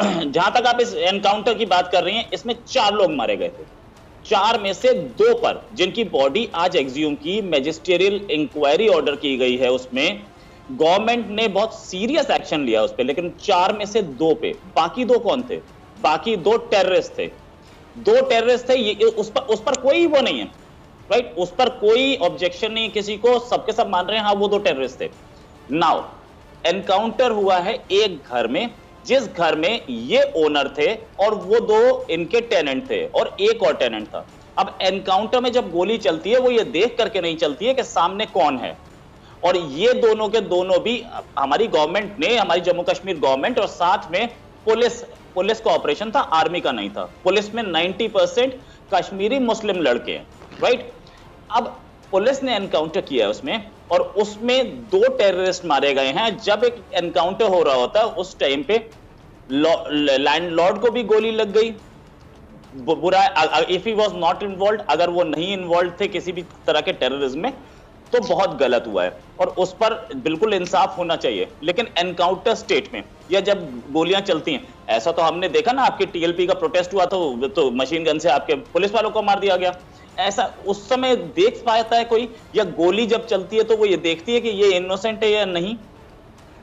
जहाँ तक आप इस एनकाउंटर की बात कर रही हैं, इसमें चार लोग मारे गए थे। चार में से दो पर जिनकी बॉडी आज एग्ज्यूम की मैजिस्टेरियल इंक्वायरी ऑर्डर की गई है उसमें गवर्नमेंट ने बहुत सीरियस एक्शन लिया उस पर लेकिन चार में से दो पे। बाकी दो कौन थे? बाकी दो टेररिस्ट थे। दो टेररिस्ट थे, ये, उस पर उस पर कोई वो नहीं है राइट उस पर कोई ऑब्जेक्शन नहीं किसी को, सबके सब मान रहे हैं हाँ वो दो टेररिस्ट थे। नाउ एनकाउंटर हुआ है एक घर में जिस घर में ये ओनर थे और वो दो इनके टेनेंट थे और एक और टेनेंट था। अब एनकाउंटर में जब गोली चलती है, वो ये देख करके नहीं चलती है कि सामने कौन है। और ये दोनों के दोनों भी, हमारी गवर्नमेंट ने, हमारी जम्मू कश्मीर गवर्नमेंट और साथ में पुलिस पुलिस का ऑपरेशन था आर्मी का नहीं था। पुलिस में 90 परसेंट कश्मीरी मुस्लिम लड़के हैं राइट अब पुलिस ने एनकाउंटर किया है उसमें और उसमें दो टेररिस्ट मारे गए हैं। जब एक एनकाउंटर हो रहा होता है उस टाइम पे लैंडलॉर्ड को भी गोली लग गई। बुरा if he was not involve अगर वो नहीं इन्वॉल्व थे किसी भी तरह के टेररिज्म में तो बहुत गलत हुआ है। और उस पर बिल्कुल इंसाफ होना चाहिए। लेकिन एनकाउंटर स्टेट में या जब गोलियाँ चलती हैं ऐसा तो हमने देखा ना आपके टीएलपी का प्रोटेस्ट हुआ तो, तो मशीन गन से आपके पुलिस वालों को मार दिया गया। ऐसा उस समय देख पाता है कोई? या गोली जब चलती है तो वो ये देखती है कि ये इनोसेंट है या नहीं?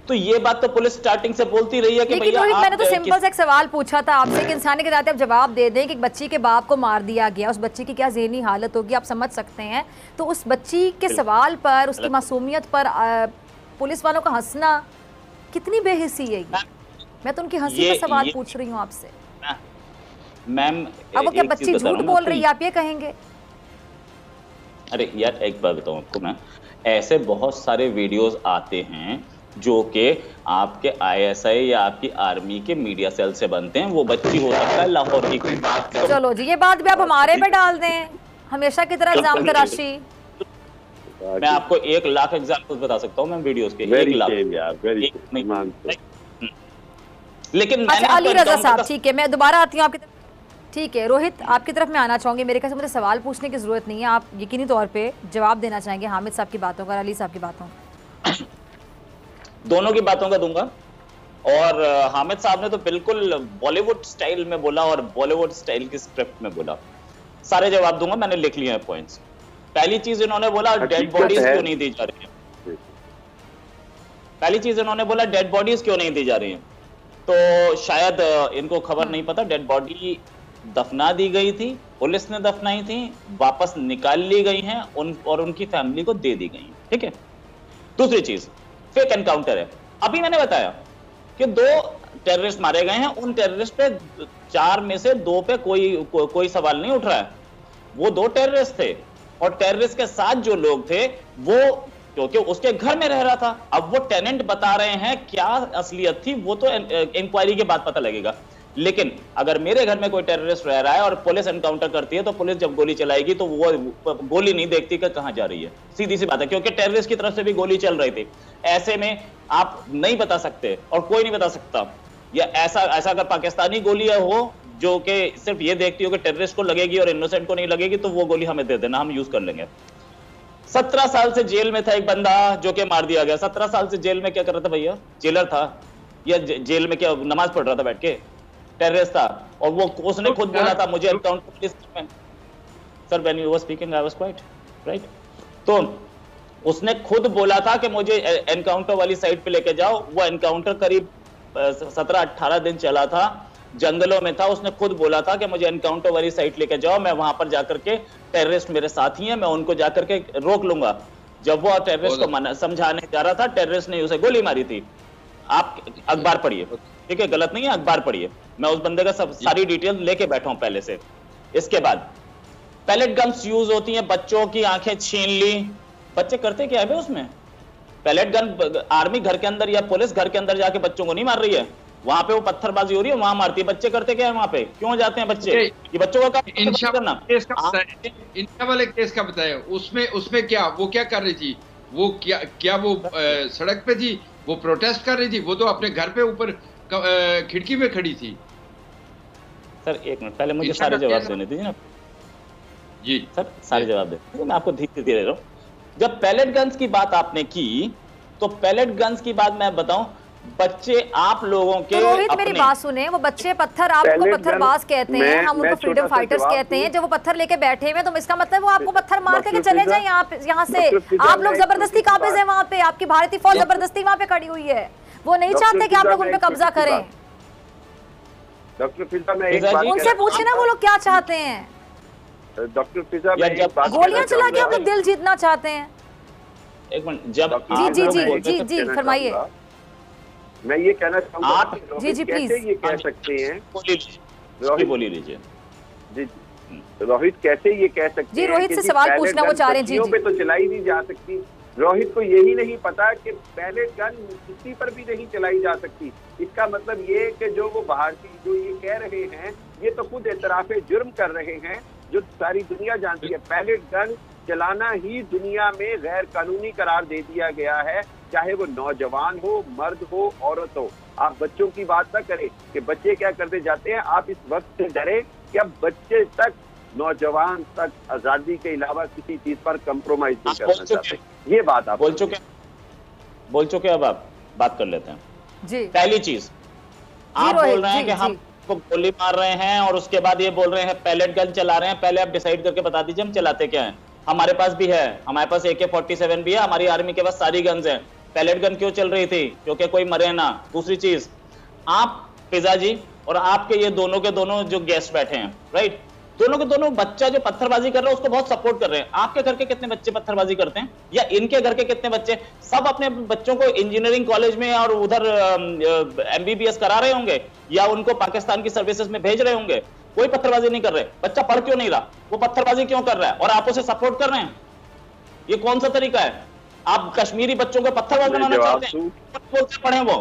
तो ये बात तो पुलिस स्टार्टिंग से बोलती रही है कि भैया मैंने तो सिंपल से एक सवाल पूछा था आपसे कि इंसान के नाते आप जवाब दे दें कि बच्ची के बाप को मार दिया गया उस बच्ची की क्या जहनी हालत होगी आप समझ सकते हैं। तो उस बच्ची के सवाल पर उसकी मासूमियत पर पुलिस वालों का हंसना कितनी बेहिसी है मैं तो उनकी हँसी पर सवाल पूछ रही हूँ आपसे। मैम अब क्या बच्ची झूठ बोल रही है आप ये कहेंगे? अरे यार एक बात बताऊँ आपको मैं। ऐसे बहुत सारे वीडियोस आते हैं जो कि आपके आईएसआई या आपकी आर्मी के मीडिया सेल से बनते हैं। वो बच्ची हो सकता है लाहौर की कोई बात चलो जी ये बात भी आप हमारे पे डाल दें। हमेशा की तरह एग्ज़ाम तराशी। मैं आपको एक लाख एग्ज़ाम्पल बता सकता हूँ मैं वीडियोस के। एक लाख। लेकिन अच्छा अली रजा साहब ठीक है मैं दोबारा आती हूँ आपकी ठीक है। रोहित आपकी तरफ़ मैं आना चाहूँगी। मेरे ख्याल से मुझे सवाल पूछने की ज़रूरत नहीं है। आप यकीनी तौर पे जवाब देना चाहेंगे हामिद साहब की बातों का अली साहब की बातों दोनों की बातों का दूँगा। और हामिद साहब ने तो बिल्कुल बॉलीवुड स्टाइल में बोला और बॉलीवुड स्टाइल की स्क्रिप्ट में बोला। सारे जवाब दूँगा मैंने लिख लिए हैं पॉइंट्स पहली चीज़ इन्होंने बोला डेड बॉडीज क्यों नहीं दी जा रही है? पहली चीज़ इन्होंने बोला डेड बॉडीज क्यों नहीं दी जा रही है? तो शायद इनको खबर नहीं पता डेड बॉडी दफना दी गई थी पुलिस ने दफनाई थी वापस निकाल ली गई हैं उन और उनकी फैमिली को दे दी गई ठीक है? दूसरी चीज़ फेक एनकाउंटर है। अभी मैंने बताया कि दो टेररिस्ट मारे गए हैं उन टेररिस्ट पे चार में से दो पे कोई को, कोई सवाल नहीं उठ रहा है। वो दो टेररिस्ट थे और टेररिस्ट के साथ जो लोग थे वो क्योंकि उसके घर में रह रहा था। अब वो टेनेंट बता रहे हैं क्या असलियत थी वो तो इंक्वायरी के बाद पता लगेगा। लेकिन अगर मेरे घर में कोई टेररिस्ट रह रहा है और पुलिस एनकाउंटर करती है तो पुलिस जब गोली चलाएगी तो वो गोली नहीं देखती कि कहाँ जा रही है। सीधी सी बात है, क्योंकि टेररिस्ट की तरफ़ से भी गोली चल रही थी। ऐसे में आप नहीं बता सकते और कोई नहीं बता सकता। या ऐसा ऐसा अगर पाकिस्तानी गोली हो, जो कि सिर्फ़ ये देखती हो कि टेररिस्ट को लगेगी और इनोसेंट को नहीं लगेगी तो वो गोली हमें दे देना, हम यूज़ कर लेंगे। सत्रह साल से जेल में था एक बंदा जो कि मार दिया गया। सत्रह साल से जेल में क्या कर रहा था भैया? जेलर था। या जेल में क्या नमाज़ पढ़ रहा था बैठ के? टेररिस्ट था और वो उसने खुद बोला था मुझे sir when you were speaking I was quite right तो उसने खुद बोला था कि मुझे एनकाउंटर वाली साइड पे लेके जाओ। वो एनकाउंटर करीब सत्रह अट्ठारह दिन चला था जंगलों में था। उसने खुद बोला था कि मुझे एनकाउंटर वाली साइट लेके जाओ मैं वहाँ पर जाकर के टेररिस्ट मेरे साथी है मैं उनको जाकर के रोक लूँगा। जब वो टेररिस्ट को समझाने जा रहा था टेररिस्ट ने उसे गोली मारी थी। आप अखबार पढ़िए। ठीक है गलत नहीं है अखबार पढ़िए। मैं उस बंदे का सब सारी डिटेल लेके बैठा हूँ पहले से। इसके बाद पैलेट गन्स यूज़ होती हैं बच्चों की आँखें छीन ली। बच्चे करते क्या है उसमें? पैलेट गन आर्मी घर के अंदर या पुलिस घर के अंदर जाके बच्चों को नहीं मार रही है? वहाँ पे वो पत्थरबाजी हो रही है वहाँ मारती है। बच्चे करते क्या है वहाँ पे? क्यों जाते हैं बच्चे? ये बच्चों का करना? इंडिया वाले केस का बताया उसमें उसमें क्या वो क्या कर रही थी? वो क्या क्या वो आ, सड़क पे थी? वो प्रोटेस्ट कर रही थी? वो तो अपने घर पे ऊपर खिड़की में खड़ी थी। सर एक मिनट पहले मुझे सारे जवाब देने दीजिए ना। जी। सर सारे जवाब दे। मैं आपको धीरे दे रहा हूँ। जब पैलेट गन्स की बात आपने की तो पैलेट गन्स की बात मैं बताऊँ बच्चे आप लोगों के तो रोहित मेरी बात सुने वो बच्चे पत्थर आपको पत्थरबाज कहते हैं हम उनको फ्रीडम फाइटर्स कहते हैं जब वो पत्थर लेके बैठे हुए तो इसका मतलब वो आपको पत्थर मार के चले जाए? यहाँ यहाँ से आप लोग ज़बरदस्ती काबिज है वहाँ पे आपकी भारतीय फौज ज़बरदस्ती वहाँ पे खड़ी हुई है। वो नहीं चाहते कि आप लोग उन मैं कब्जा करें। डॉक्टर फिजा मैं एक बात उनसे पूछे ना वो लोग क्या चाहते हैं। डॉक्टर फिजा मैं एक बात गोलियाँ चला के आप लोग दिल जीतना चाहते हैं। एक मिनट जब जी, जी, जी, जी, जी, फरमाइए। मैं ये कहना चाहूँगा आप- रोहित जी, जी, कैसे प्लीज़। ये कह सकते हैं? बोली लीजिए रोहित- लीजिए जी जी। रोहित कैसे ये कह सकते जी, हैं रोहित कि से सवाल पूछना वो चाह रहे हैं, जी, पे तो चलाई नहीं जा सकती। रोहित को यही नहीं पता कि पैलेट गन किसी पर भी नहीं चलाई जा सकती। इसका मतलब ये है कि जो वो भारतीय जो ये कह रहे हैं ये तो खुद एतराफ जुर्म कर रहे हैं जो सारी दुनिया जानती है। पैलेट गन चलाना ही दुनिया में गैर कानूनी करार दे दिया गया है। चाहे वो नौजवान हो मर्द हो औरत हो आप बच्चों की बात ना करें कि बच्चे क्या करते जाते हैं। आप इस वक्त से डरे कि अब बच्चे तक नौजवान तक आज़ादी के अलावा किसी चीज़ पर कंप्रोमाइज नहीं बोल करना चुके चाहते। ये बात आप बोल चुके बोल चुके अब आप बात कर लेते हैं। जी। पहली चीज़ आप बोल रहे हैं कि हम को गोली मार रहे हैं और उसके बाद ये बोल रहे हैं पैलेट गन चला रहे हैं। पहले आप डिसाइड करके बता दीजिए हम चलाते क्या हैं? हमारे पास भी है हमारे पास ए के फोर्टी सेवन भी है हमारी आर्मी के पास सारी गन्स हैं। पैलेट गन क्यों चल रही थी? क्योंकि कोई मरे ना। दूसरी चीज़, आप पिजा जी और आपके ये दोनों के दोनों जो गेस्ट बैठे हैं राइट दोनों के दोनों बच्चा जो पत्थरबाजी कर रहा है, उसको बहुत सपोर्ट कर रहे हैं। आपके घर के कितने बच्चे पत्थरबाजी करते हैं? या इनके घर के कितने बच्चे? सब अपने बच्चों को इंजीनियरिंग कॉलेज में और उधर एमबीबीएस करा रहे होंगे, या उनको पाकिस्तान की सर्विसेज़ में भेज रहे होंगे। कोई पत्थरबाजी नहीं कर रहे। बच्चा पढ़ क्यों नहीं रहा? वो पत्थरबाजी क्यों कर रहा है? और आप उसे सपोर्ट कर रहे हैं? ये कौन सा तरीका है? आप कश्मीरी बच्चों को पत्थर बनाना चाहते हैं? बोलते पढ़े वो?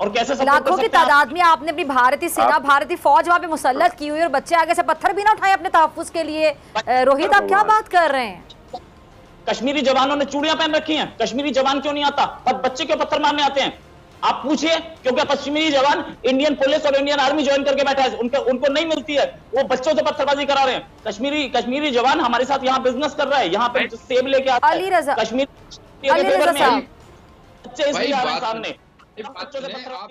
और कैसे लाखों की हैं? तादाद में आपने अपनी भारतीय सेना भारतीय फौज वहाँ पे मुसल्लत की हुई और बच्चे आगे से पत्थर भी ना उठाए अपने तहफुज के लिए। रोहित आप क्या बात कर रहे हैं? कश्मीरी जवानों ने चूड़ियाँ पहन रखी हैं। कश्मीरी जवान क्यों नहीं आता? पर बच्चे क्यों पत्थर मारने आते हैं? आप पूछिए क्योंकि कश्मीरी जवान इंडियन पुलिस और इंडियन आर्मी ज्वाइन करके बैठा है। उनको उनको नहीं मिलती है। वो बच्चों से पत्थरबाजी करा रहे हैं। कश्मीरी कश्मीरी जवान हमारे साथ यहाँ बिज़नेस कर रहा है। यहाँ पे सेब लेके आता है। कश्मीर अली रजा साहब। बच्चे इसलिए आ रहे सामने। आप